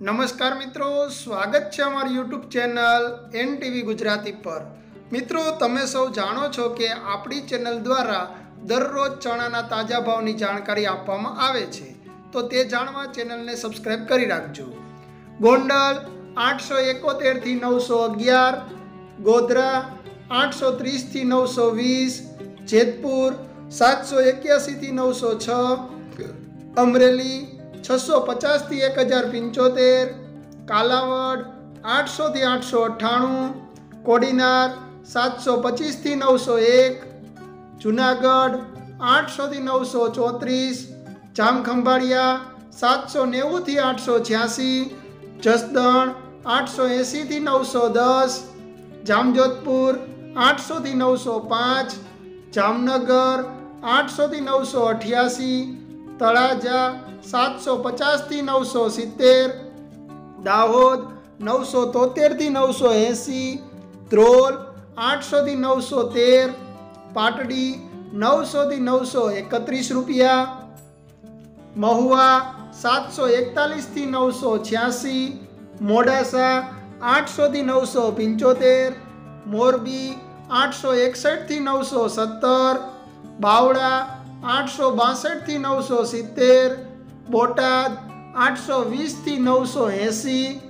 નમસ્કાર મિત્રો, સ્વાગત છે અમારી YouTube channel N TV Gujarati પર. મિત્રો, તમે સૌ જાણો છો કે આપણી ચેનલ દ્વારા દરરોજ ચણાના તાજા ભાવની જાણકારી આપવામાં આવે છે. તો તે જાણવા ચેનલને સબસ્ક્રાઈબ કરી રાખજો. ગોંડલ આઠસો એકોતેરથી નવસો અગિયાર, ગોધરા આઠસો ત્રીસથી નવસો વીસ, જેતપુર સાતસો એક્યાસીથી નવસો છ, અમરેલી છસો પચાસથી એક હજાર પંચોતેર, કાલાવડ આઠસોથી આઠસો અઠ્ઠાણું, કોડીનાર સાતસો પચીસથી નવસો એક, જુનાગઢ આઠસોથી નવસો ચોત્રીસ, જામખંભાળિયા સાતસો નેવુંથી આઠસો છ્યાસી, જસદણ આઠસો એંસીથી નવસો દસ, જામજોધપુર આઠસોથી નવસો પાંચ, જામનગર આઠસોથી નવસો અઠ્યાસી તળાજા સાતસો પચાસથી નવસો સિત્તેર દાહોદ નવસો તોતેરથી નવસો એંસી ધ્રોલ આઠસોથી નવસો તેર પાટડી નવસોથી નવસો એકત્રીસ રૂપિયા મહુવા સાતસો એકતાલીસથી નવસો છ્યાસી મોડાસા આઠસોથી નવસો પંચોતેર મોરબી આઠસો એકસઠથી નવસો સત્તર બાવળા આઠસો બાસઠથી નવસો સિત્તેર, બોટાદ આઠસો વીસથી નવસો એંસી,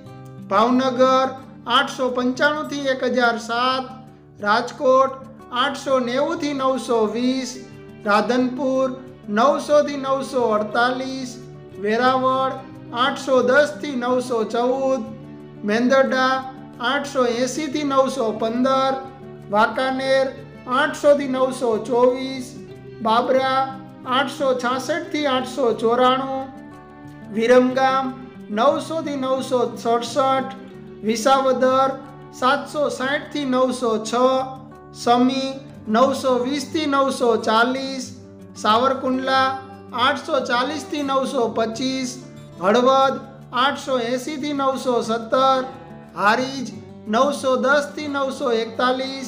ભાવનગર આઠસો પંચાણુંથી એક હજાર સાત, રાજકોટ આઠસો નેવુંથી નવસો વીસ, રાધનપુર નવસોથી નવસો અડતાલીસ, વેરાવળ આઠસો દસથી નવસો ચૌદ, મેંદરડા આઠસો એંસીથી નવસો પંદર, વાંકાનેર આઠસોથી નવસો ચોવીસ બાબરા આઠસો છાસઠથી આઠસો ચોરાણું, વિરમગામ નવસોથી નવસો સડસઠ, વિસાવદર સાતસો સાઠથી નવસો છ, સમી નવસો વીસથી નવસો ચાલીસ, સાવરકુંડલા આઠસો ચાલીસથી નવસો પચીસ, હળવદ આઠસો એંસીથી નવસો સત્તર, હારીજ નવસો દસથી નવસો એકતાલીસ